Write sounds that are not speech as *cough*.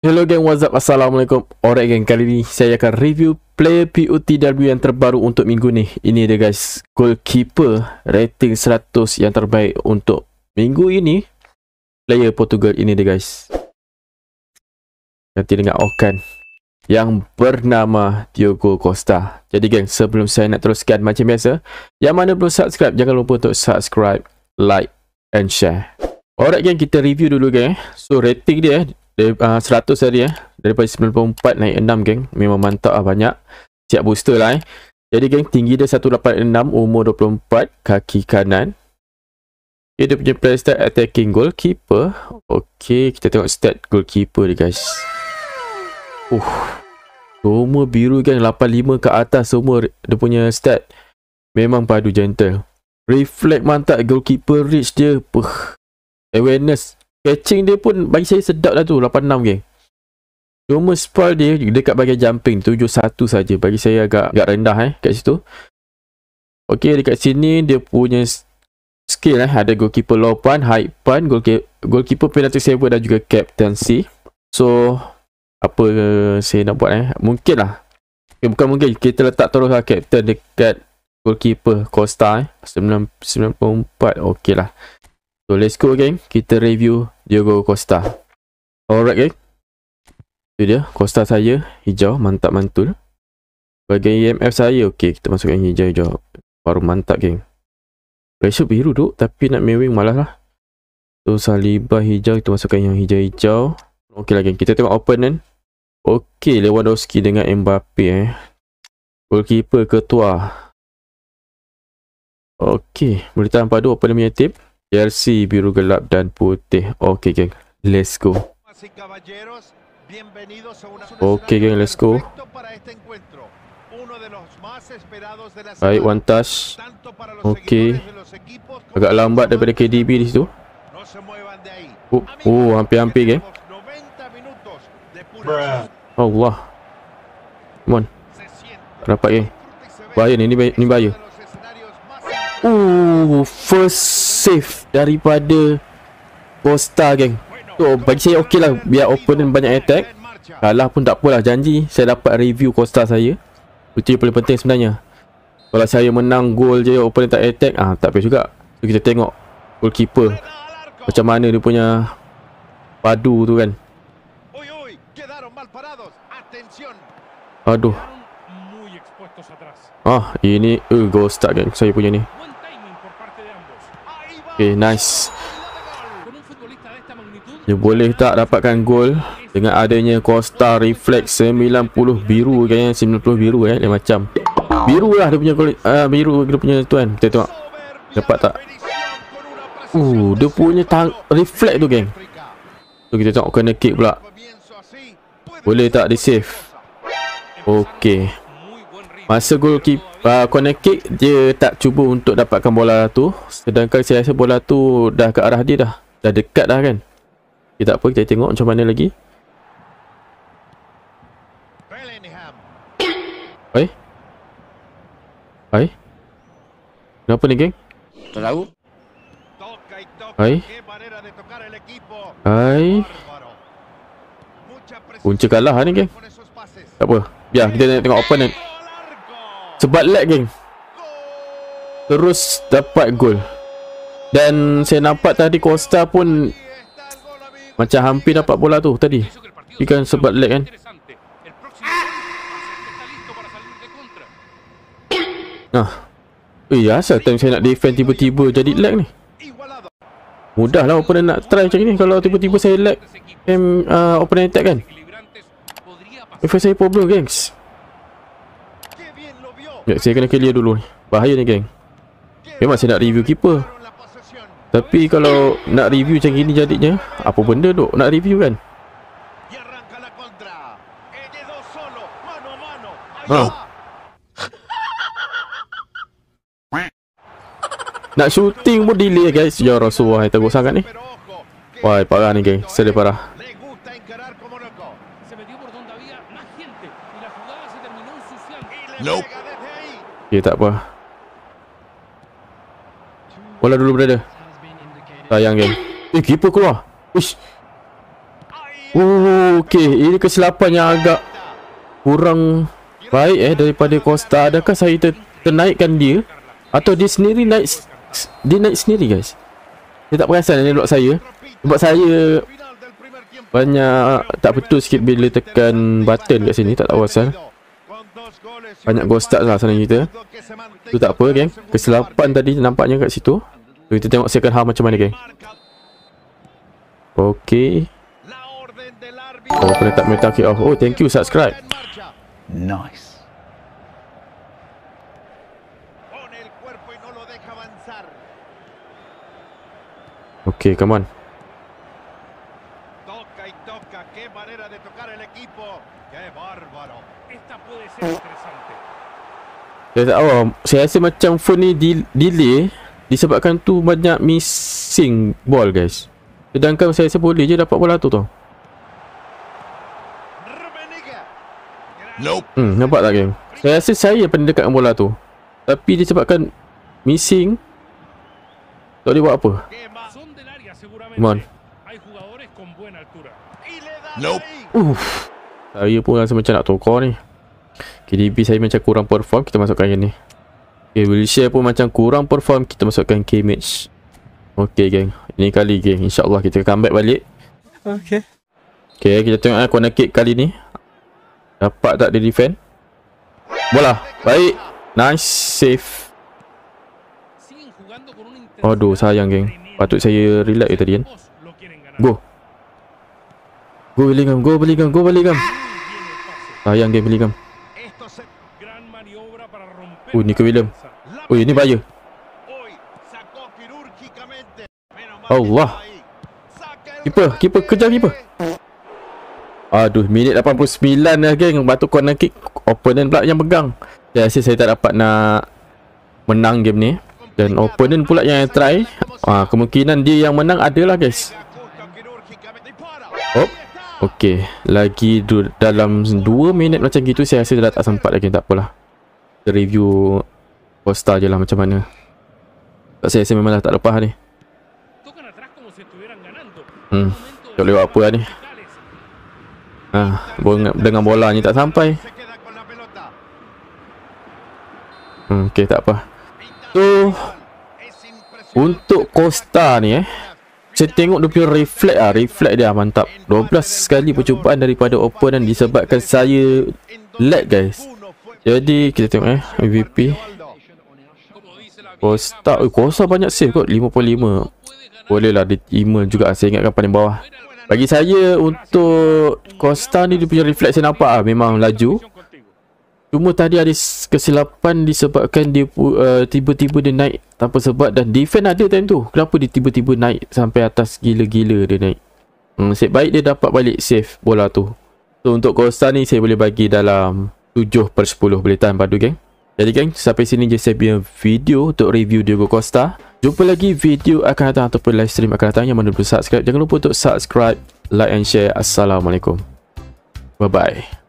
Hello gang, what's up? Assalamualaikum. Alright gang, kali ni saya akan review player POTW yang terbaru untuk minggu ni. Ini dia guys, goalkeeper rating 100 yang terbaik untuk minggu ini. Player Portugal ini dia guys. Nanti dengan Okan yang bernama Diogo Costa. Jadi gang, sebelum saya nak teruskan macam biasa, yang mana belum subscribe, jangan lupa untuk subscribe, like and share. Alright gang, kita review dulu gang. So rating dia dari uh, 100 tadi eh daripada 94 naik 6 geng. Memang mantap lah banyak. Siap booster lah eh. Jadi geng tinggi dia 186 umur 24 kaki kanan. Okay, dia punya play stat attacking goalkeeper. Ok kita tengok stat goalkeeper dia guys. Uh semua biru geng. 85 ke atas semua dia punya stat. Memang padu gentle. Reflect mantap goalkeeper reach dia. Puh. awareness Catching dia pun bagi saya sedap lah tu 86 geng Cuma spoil dia dekat bahagian jumping 71 saja bagi saya agak agak rendah eh kat situ. Okey dekat sini dia punya skill eh ada goalkeeper low punt, high punt, goalkeeper, goalkeeper penalty saver dan juga captaincy. So apa saya nak buat eh? Mungkin lah. Okay, bukan mungkin kita letak terus lah captain dekat goalkeeper Costa eh. 94 okey lah. So let's go geng. Kita review Diogo Costa. Alright geng. Itu dia. Costa saya. Hijau. Mantap mantul. Bagian EMF saya. Okay. Kita masukkan hijau-hijau. Baru mantap geng. Pressure biru duk. Tapi nak mewing malas lah. So Saliba hijau. Kita masukkan yang hijau-hijau. Okay lah geng. Kita tengok opponent. Okay. Lewandowski dengan Mbappe eh. Goalkeeper ketua. Okay. Boleh tahan padu opponent punya tip. Jersey biru gelap dan putih. Okay, geng. Let's go. Okay, geng. Let's go. Baik, one touch. Okay. Agak lambat daripada KDB di situ. Oh, oh hampir-hampir, geng. Allah. Come on. Dapat, geng. Bahaya ni. Ni bahaya. Oh, first save daripada Costa geng. So bagi saya okey lah biar opponent banyak attack. Kalah pun tak apalah janji saya dapat review Costa saya. Itu yang paling penting sebenarnya. Kalau saya menang gol je opponent tak attack ah tak apa juga. So kita tengok goalkeeper macam mana dia punya padu tu kan. Aduh. Ah, ini uh, goal start geng saya punya ni. Okay, nice. Dia boleh tak dapatkan gol dengan adanya Costa Reflex 90 biru kayaknya 90 biru eh dia macam. Biru lah dia punya uh, biru dia punya tu kan kita tengok. Dapat tak? Uh dia punya tang reflect tu geng. Tu kita tengok kena kick pula. Boleh tak di save? Okey masa gol keep uh, corner kick dia tak cuba untuk dapatkan bola tu. Sedangkan saya rasa bola tu dah ke arah dia dah. Dah dekat dah kan. Okay, tak apa kita tengok macam mana lagi. Hai Hai Kenapa ni geng? Tak tahu. Hai Hai Punca kalah ni geng. Tak apa. Biar kita tengok opponent Sebab lag geng. Terus dapat gol. Dan saya nampak tadi Costa pun Macam hampir dapat bola tu tadi. Tapi kan sebab lag kan. Nah Eh asal time saya nak defend tiba-tiba jadi lag ni? Mudah lah opponent nak try macam ni. Kalau tiba-tiba saya lag Time uh, opponent attack kan. Defense saya problem gengs Ya, saya kena clear dulu ni. Bahaya ni geng. Memang saya nak review keeper. Tapi kalau nak review macam gini jadinya, apa benda duk nak review kan? Ha. *laughs* nak shooting pun delay guys. Ya Rasulullah, teruk sangat ni. Wah, parah ni geng. Sedih parah. Okay, tak apa. Bola dulu berada. Sayang, geng. Eh, keeper keluar. Uish. Oh, Okey, ini kesilapan yang agak kurang baik eh daripada Costa. Adakah saya ter ternaikkan dia atau dia sendiri naik dia naik sendiri guys? Saya tak perasan dia elok saya. Sebab saya banyak tak betul sikit bila tekan button kat sini, tak tahu asal. Banyak ghost start lah sana kita. Tu tak apa geng. Kesilapan tadi nampaknya kat situ. So, kita tengok second half macam mana geng. Okey. Oh, kena tak meta kick off. Oh, thank you subscribe. Nice. Pone el cuerpo y no lo deja avanzar. Okey, come on. Toca y toca. Qué manera de tocar el equipo. Qué bárbaro. Esta puede ser interesante. Saya tak tahu. Saya rasa macam phone ni di- delay disebabkan tu banyak missing ball guys. Sedangkan saya rasa boleh je dapat bola tu tau. Rummenigge. Hmm, nampak tak geng? Saya rasa saya paling dekat dengan bola tu. Tapi disebabkan missing tak boleh buat apa. Come on. Hay jugadores con buena altura. Y le da Nope. ahí. Uff. Saya pun rasa macam nak tukar ni. KDB saya macam kurang perform kita masukkan yang ni. Okay, Wilshere pun macam kurang perform kita masukkan K-Match. Okay geng. Ini kali geng. InsyaAllah kita comeback balik. Okay. Okay, kita tengok eh corner kick kali ni. Dapat tak dia defend? Bola. Baik. Nice save. Intensidad Aduh, sayang geng. Patut saya relax je tadi kan. Go. Go Bellingham, go Bellingham, go pase. Sayang game maniobra para romper. Oh, Nico la William. Oh, ini bahaya. Allah. Keeper, keeper, kejar keeper. Aduh, minit 89 dah geng. Batu corner kick. Opponent pula yang pegang. Saya rasa saya tak dapat nak menang game ni. Dan opponent pula yang try. Ah, kemungkinan dia yang menang adalah guys. Oh. Okey, lagi du- dalam 2 minit macam gitu saya rasa dah tak sempat lagi tak apalah. Kita review Costa je lah macam mana. Tak saya rasa memang dah tak lepas ni. Hmm. Tak buat apa lah ni. Ha, dengan, dengan bola ni tak sampai. Hmm, okey tak apa. So, untuk Costa ni eh. Saya tengok dia punya reflect ah, reflect dia mantap. 12 sekali percubaan daripada opponent disebabkan saya lag guys. Jadi kita tengok eh MVP Como dice la Costa, oh, Costa banyak save kot 55. Boleh lah diterima juga saya ingatkan paling bawah. Bagi saya untuk Costa ni dia punya reflect saya nampak ah memang laju. Cuma tadi ada kesilapan disebabkan dia uh, tiba-tiba dia naik tanpa sebab dan defend ada time tu. Kenapa dia tiba-tiba naik sampai atas gila-gila dia naik? Hmm, nasib baik dia dapat balik save bola tu. So untuk Costa ni saya boleh bagi dalam 7 per 10 boleh tahan padu geng. Jadi geng, sampai sini je saya punya video untuk review Diogo Costa. Jumpa lagi video akan datang ataupun live stream akan datang yang mana belum subscribe. Jangan lupa untuk subscribe, like and share. Assalamualaikum. Bye-bye.